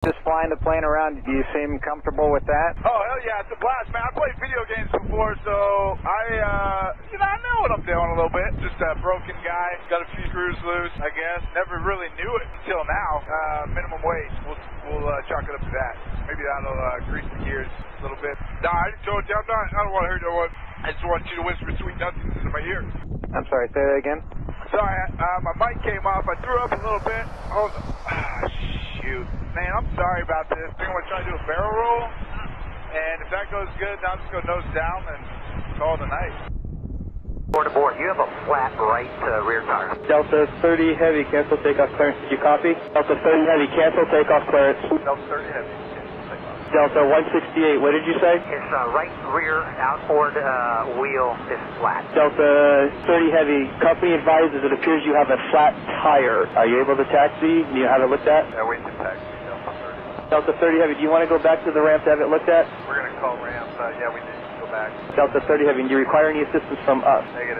Just flying the plane around, do you seem comfortable with that? Oh, hell yeah, it's a blast, man. I played video games before, so I, uh, you know, I know what I'm doing a little bit. Just a broken guy, got a few screws loose, I guess. Never really knew it until now. Uh, minimum wage, we'll, we'll uh, chalk it up to that. Maybe that'll uh, grease the gears a little bit. Nah, I just told you, I'm not, I don't want to hurt no one. I just want you to whisper sweet nothings into my ear. I'm sorry, say that again? Sorry, uh, my mic came off. I threw up a little bit. Hold on. Ah, shoot. Man, I'm sorry about this. I think I'm going to try to do a barrel roll. And if that goes good, then I'm just going to nose down and call it a night. Board to board, you have a flat right uh, rear tire. Delta 30 heavy, cancel takeoff clearance. Did you copy? Delta 30 heavy, cancel takeoff clearance. Delta 30 heavy. Delta 168, what did you say? It's uh, right rear outboard uh, wheel is flat. Delta 30 heavy, company advises it appears you have a flat tire. Are you able to taxi? Do you have it looked at? Yeah, we can taxi Delta 30. Delta 30 heavy, do you want to go back to the ramp to have it looked at? We're going to call ramp. Uh, yeah, we need to go back. Delta 30 heavy, do you require any assistance from us? Negative.